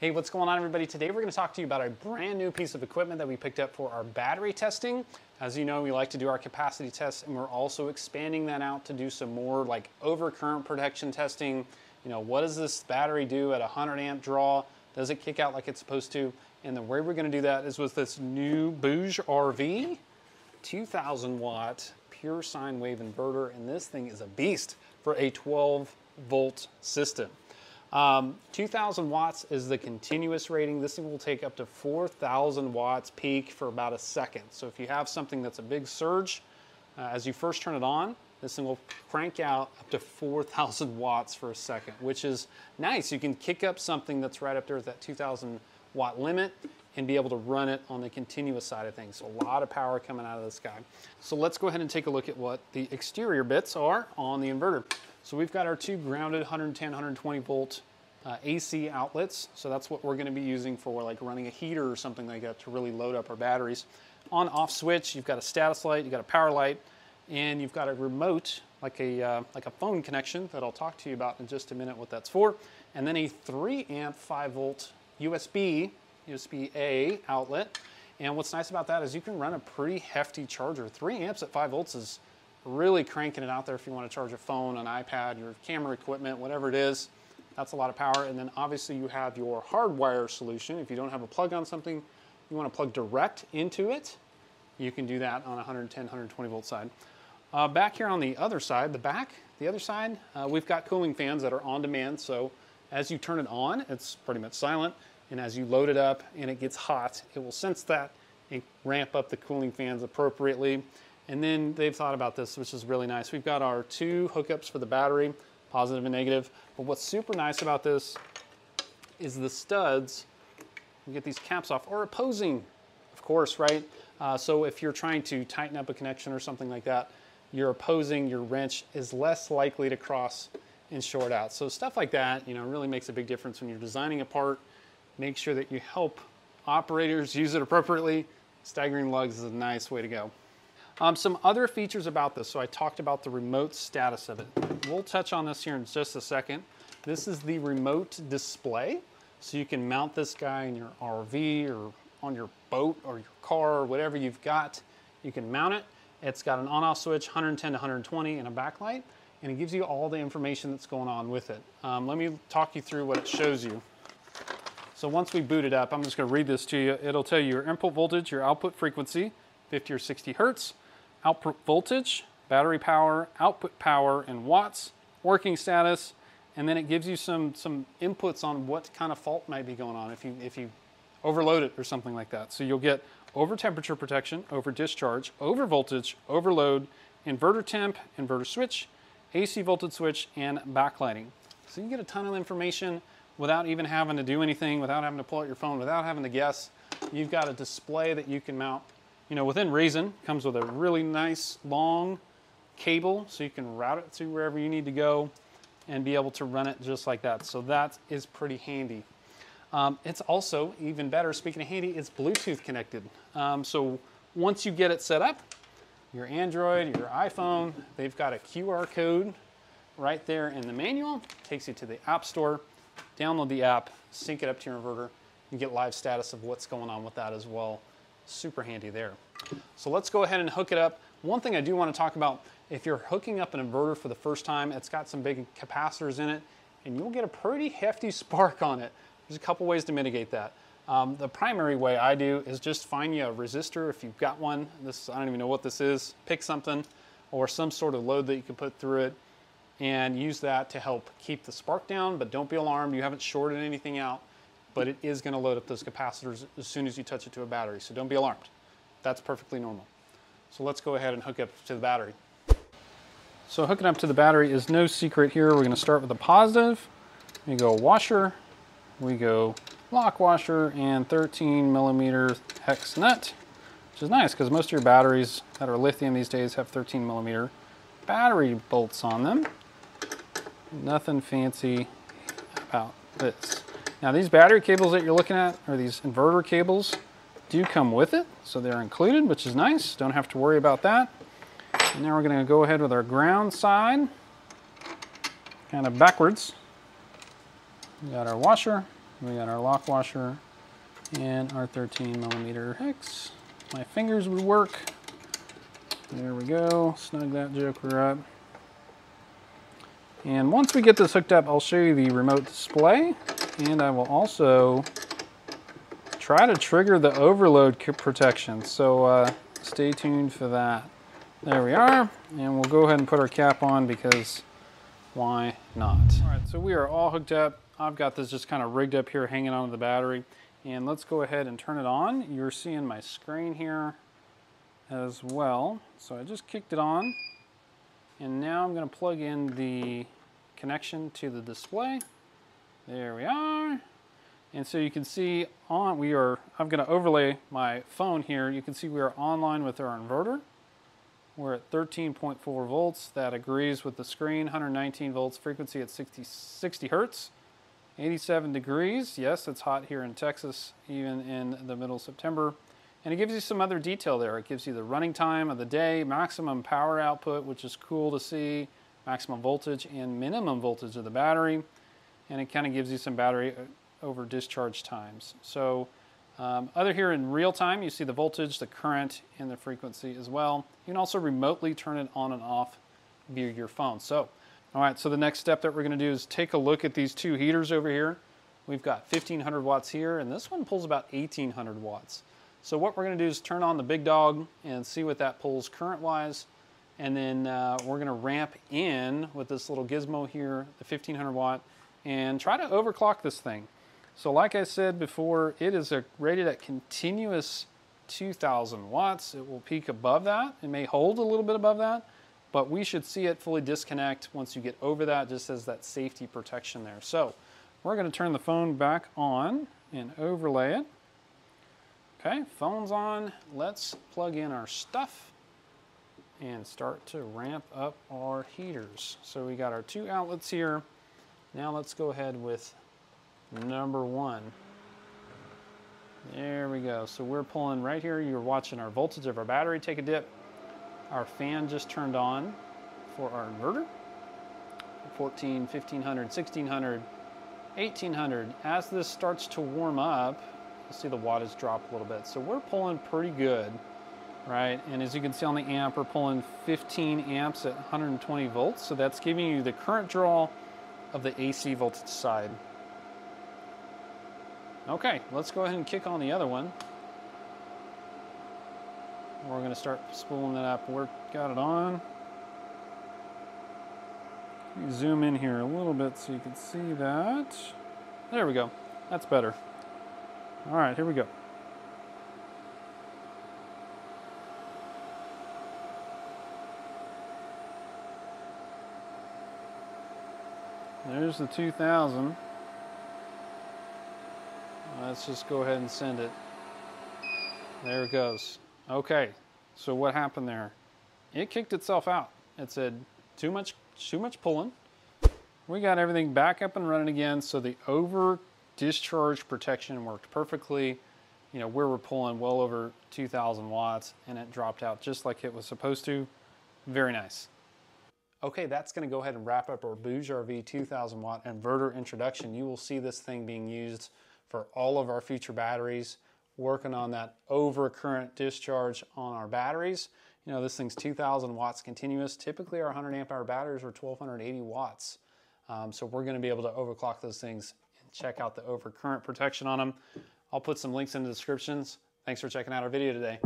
Hey, what's going on everybody? Today we're gonna to talk to you about a brand new piece of equipment that we picked up for our battery testing. As you know, we like to do our capacity tests and we're also expanding that out to do some more like overcurrent protection testing. You know, what does this battery do at a 100 amp draw? Does it kick out like it's supposed to? And the way we're gonna do that is with this new BougeRV, 2000 watt pure sine wave inverter. And this thing is a beast for a 12 volt system. Um, 2000 watts is the continuous rating. This thing will take up to 4000 watts peak for about a second. So if you have something that's a big surge, uh, as you first turn it on, this thing will crank out up to 4,000 watts for a second, which is nice. You can kick up something that's right up there at that 2,000 watt limit and be able to run it on the continuous side of things. So a lot of power coming out of this guy. So let's go ahead and take a look at what the exterior bits are on the inverter. So we've got our two grounded 110, 120 volt uh, AC outlets. So that's what we're gonna be using for like running a heater or something like that to really load up our batteries. On off switch, you've got a status light, you've got a power light, and you've got a remote, like a, uh, like a phone connection that I'll talk to you about in just a minute what that's for. And then a three amp, five volt USB, USB-A outlet. And what's nice about that is you can run a pretty hefty charger. Three amps at five volts is really cranking it out there if you want to charge a phone, an iPad, your camera equipment, whatever it is. That's a lot of power. And then obviously you have your hardwire solution. If you don't have a plug on something, you want to plug direct into it, you can do that on 110, 120 volt side. Uh, back here on the other side, the back, the other side, uh, we've got cooling fans that are on demand. So as you turn it on, it's pretty much silent. And as you load it up and it gets hot, it will sense that and ramp up the cooling fans appropriately. And then they've thought about this, which is really nice. We've got our two hookups for the battery, positive and negative. But what's super nice about this is the studs, you get these caps off, are opposing, of course, right? Uh, so if you're trying to tighten up a connection or something like that, your opposing, your wrench is less likely to cross and short out. So stuff like that, you know, really makes a big difference when you're designing a part. Make sure that you help operators use it appropriately. Staggering lugs is a nice way to go. Um, some other features about this. So I talked about the remote status of it. We'll touch on this here in just a second. This is the remote display. So you can mount this guy in your RV or on your boat or your car or whatever you've got. You can mount it. It's got an on-off switch, 110 to 120 and a backlight. And it gives you all the information that's going on with it. Um, let me talk you through what it shows you. So once we boot it up, I'm just gonna read this to you. It'll tell you your input voltage, your output frequency, 50 or 60 hertz, output voltage, battery power, output power in watts, working status, and then it gives you some, some inputs on what kind of fault might be going on if you, if you overload it or something like that. So you'll get over temperature protection, over discharge, over voltage, overload, inverter temp, inverter switch, AC voltage switch, and backlighting. So you get a ton of information without even having to do anything, without having to pull out your phone, without having to guess. You've got a display that you can mount you know, within reason, comes with a really nice long cable so you can route it to wherever you need to go and be able to run it just like that. So that is pretty handy. Um, it's also even better, speaking of handy, it's Bluetooth connected. Um, so once you get it set up, your Android, your iPhone, they've got a QR code right there in the manual, takes you to the App Store, download the app, sync it up to your inverter, and get live status of what's going on with that as well super handy there. So let's go ahead and hook it up. One thing I do want to talk about, if you're hooking up an inverter for the first time, it's got some big capacitors in it, and you'll get a pretty hefty spark on it. There's a couple ways to mitigate that. Um, the primary way I do is just find you a resistor if you've got one. This I don't even know what this is. Pick something or some sort of load that you can put through it and use that to help keep the spark down, but don't be alarmed. You haven't shorted anything out but it is going to load up those capacitors as soon as you touch it to a battery. So don't be alarmed. That's perfectly normal. So let's go ahead and hook up to the battery. So hooking up to the battery is no secret here. We're going to start with a positive. We go washer. We go lock washer and 13 millimeter hex nut, which is nice because most of your batteries that are lithium these days have 13 millimeter battery bolts on them. Nothing fancy about this. Now these battery cables that you're looking at, or these inverter cables, do come with it. So they're included, which is nice. Don't have to worry about that. And now we're gonna go ahead with our ground side, kind of backwards. We got our washer, We got our lock washer and our 13 millimeter hex. My fingers would work. There we go, snug that joker up. And once we get this hooked up, I'll show you the remote display and I will also try to trigger the overload protection. So uh, stay tuned for that. There we are, and we'll go ahead and put our cap on because why not? All right, so we are all hooked up. I've got this just kind of rigged up here hanging onto the battery. And let's go ahead and turn it on. You're seeing my screen here as well. So I just kicked it on. And now I'm gonna plug in the connection to the display. There we are. And so you can see on, we are, I'm gonna overlay my phone here. You can see we are online with our inverter. We're at 13.4 volts. That agrees with the screen, 119 volts, frequency at 60, 60 hertz. 87 degrees. Yes, it's hot here in Texas, even in the middle of September. And it gives you some other detail there. It gives you the running time of the day, maximum power output, which is cool to see, maximum voltage and minimum voltage of the battery. And it kind of gives you some battery uh, over discharge times. So um, other here in real time, you see the voltage, the current, and the frequency as well. You can also remotely turn it on and off via your phone. So all right, so the next step that we're gonna do is take a look at these two heaters over here. We've got 1500 watts here, and this one pulls about 1800 watts. So what we're gonna do is turn on the big dog and see what that pulls current-wise, and then uh, we're gonna ramp in with this little gizmo here, the 1500 watt, and try to overclock this thing. So like I said before, it is rated at continuous 2000 watts. It will peak above that. It may hold a little bit above that, but we should see it fully disconnect once you get over that, just as that safety protection there. So we're gonna turn the phone back on and overlay it. Okay, phone's on. Let's plug in our stuff and start to ramp up our heaters. So we got our two outlets here. Now let's go ahead with number one. There we go. So we're pulling right here. You're watching our voltage of our battery take a dip. Our fan just turned on for our inverter. 14, 1500, 1600, 1800. As this starts to warm up, you'll see the wattage drop a little bit. So we're pulling pretty good, right? And as you can see on the amp, we're pulling 15 amps at 120 volts. So that's giving you the current draw of the AC voltage side. Okay, let's go ahead and kick on the other one. We're going to start spooling that up. We've got it on. Zoom in here a little bit so you can see that. There we go. That's better. All right, here we go. There's the 2000. Let's just go ahead and send it. There it goes. Okay, so what happened there? It kicked itself out. It said too much, too much pulling. We got everything back up and running again, so the over discharge protection worked perfectly. You know, we were pulling well over 2,000 watts, and it dropped out just like it was supposed to. Very nice. Okay, that's gonna go ahead and wrap up our BougeRV 2000 watt inverter introduction. You will see this thing being used for all of our future batteries working on that overcurrent discharge on our batteries. You know, this thing's 2000 watts continuous. Typically our 100 amp hour batteries are 1280 watts. Um, so we're gonna be able to overclock those things and check out the overcurrent protection on them. I'll put some links in the descriptions. Thanks for checking out our video today.